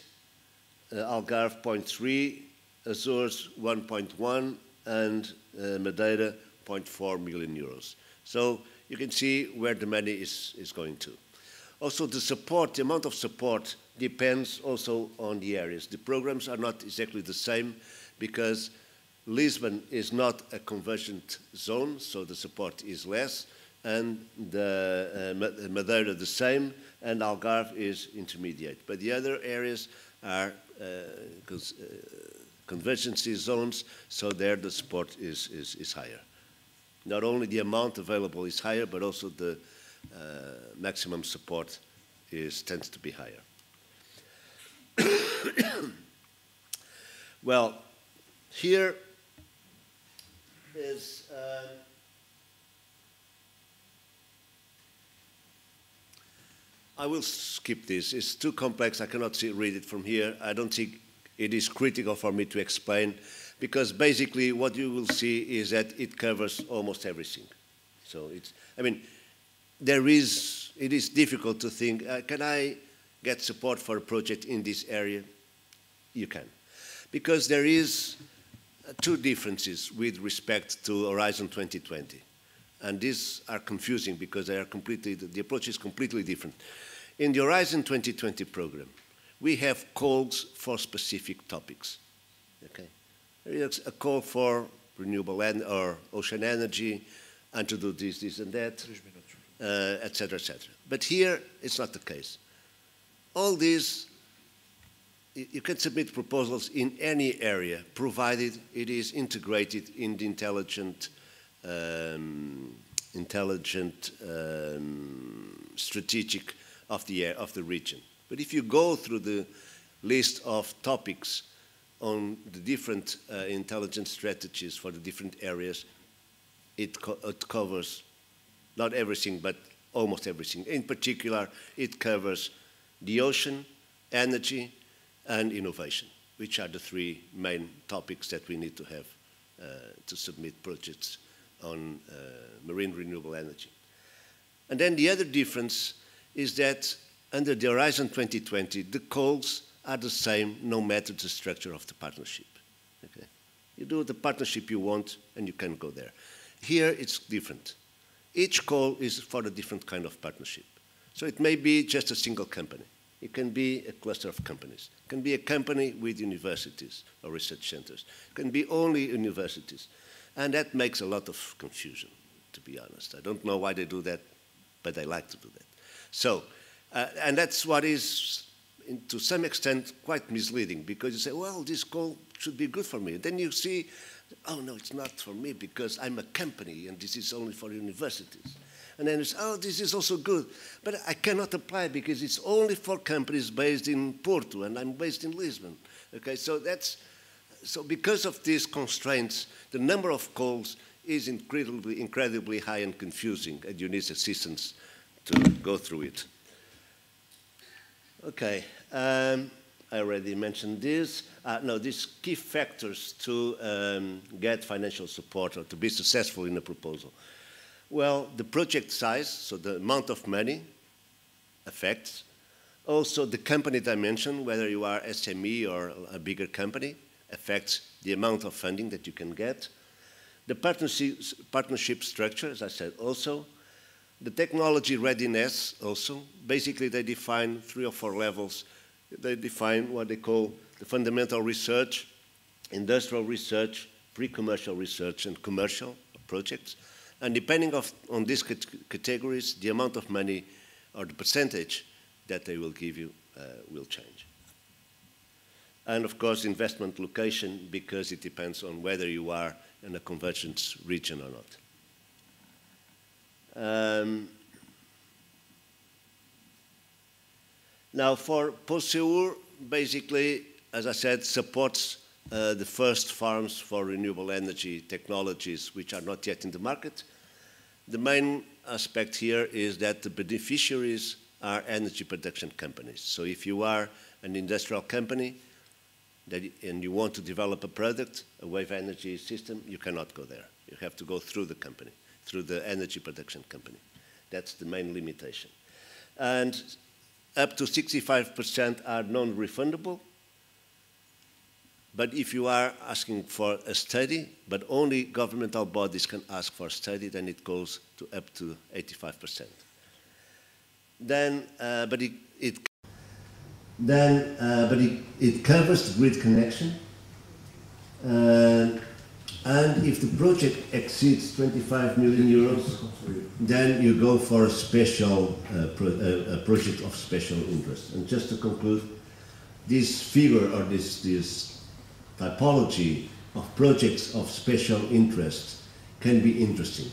uh, Algarve 0.3, Azores 1.1, and uh, Madeira 0.4 million euros. So you can see where the money is, is going to. Also, the support, the amount of support depends also on the areas. The programs are not exactly the same because Lisbon is not a convergent zone, so the support is less, and the uh, Madeira the same, and Algarve is intermediate. But the other areas are uh, uh, convergency zones, so there the support is, is, is higher. Not only the amount available is higher, but also the uh, maximum support is, tends to be higher. well, here is uh, I will skip this. It's too complex. I cannot see, read it from here. I don't think it is critical for me to explain because basically what you will see is that it covers almost everything. So it's, I mean, there is, it is difficult to think, uh, can I get support for a project in this area? You can. Because there is two differences with respect to Horizon 2020. And these are confusing because they are completely, the approach is completely different. In the Horizon 2020 program, we have calls for specific topics. Okay? There is a call for renewable and or ocean energy, and to do this, this, and that, etc., uh, etc. Et but here, it's not the case. All these you can submit proposals in any area, provided it is integrated in the intelligent, um, intelligent um, strategic of the, of the region. But if you go through the list of topics on the different uh, intelligence strategies for the different areas, it, co it covers not everything, but almost everything. In particular, it covers the ocean, energy, and innovation, which are the three main topics that we need to have uh, to submit projects on uh, marine renewable energy. And then the other difference is that under the Horizon 2020, the calls are the same no matter the structure of the partnership. Okay? You do the partnership you want and you can go there. Here it's different. Each call is for a different kind of partnership. So it may be just a single company. It can be a cluster of companies. It can be a company with universities or research centers. It can be only universities. And that makes a lot of confusion, to be honest. I don't know why they do that, but they like to do that. So, uh, and that's what is, in, to some extent, quite misleading because you say, well, this call should be good for me. Then you see, oh, no, it's not for me because I'm a company and this is only for universities. And then it's, oh, this is also good. But I cannot apply because it's only for companies based in Porto and I'm based in Lisbon. Okay, so that's, so because of these constraints, the number of calls is incredibly, incredibly high and confusing, and you need assistance to go through it. Okay, um, I already mentioned this. Uh, no, these key factors to um, get financial support or to be successful in a proposal. Well, the project size, so the amount of money affects. Also, the company dimension, whether you are SME or a bigger company, affects the amount of funding that you can get. The partnership, partnership structure, as I said, also. The technology readiness also, basically they define three or four levels. They define what they call the fundamental research, industrial research, pre-commercial research, and commercial projects. And depending of, on these categories, the amount of money or the percentage that they will give you uh, will change. And of course, investment location, because it depends on whether you are in a convergence region or not. Um, now, for POSEUR, basically, as I said, supports uh, the first farms for renewable energy technologies which are not yet in the market. The main aspect here is that the beneficiaries are energy production companies. So if you are an industrial company, that, and you want to develop a product, a wave energy system, you cannot go there. You have to go through the company, through the energy production company. That's the main limitation. And up to 65% are non-refundable. But if you are asking for a study, but only governmental bodies can ask for a study, then it goes to up to 85%. Then, uh, but it, it then, uh, but it, it covers the grid connection. Uh, and if the project exceeds 25 million euros, then you go for a special uh, pro uh, a project of special interest. And just to conclude, this figure or this, this typology of projects of special interest can be interesting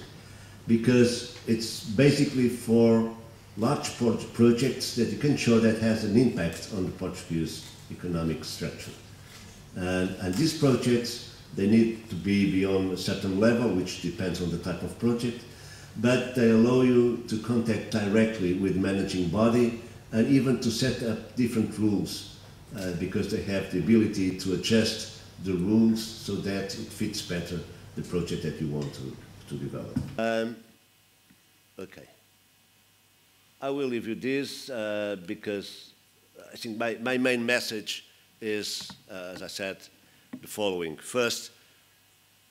because it's basically for large pro projects that you can show that has an impact on the Portuguese economic structure. And, and these projects, they need to be beyond a certain level, which depends on the type of project, but they allow you to contact directly with managing body and even to set up different rules uh, because they have the ability to adjust the rules so that it fits better the project that you want to, to develop. Um, okay. I will leave you this uh, because I think my, my main message is, uh, as I said, the following. First,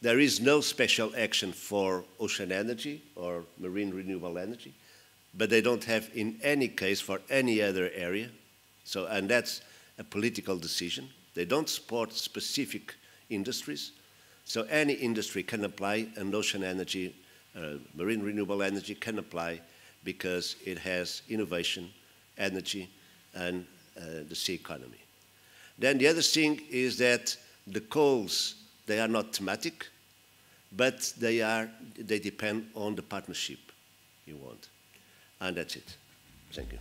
there is no special action for ocean energy or marine renewable energy, but they don't have in any case for any other area. So, and that's a political decision. They don't support specific industries. So any industry can apply and ocean energy, uh, marine renewable energy can apply because it has innovation, energy, and uh, the sea economy. Then the other thing is that the coals, they are not thematic, but they, are, they depend on the partnership you want. And that's it. Thank you.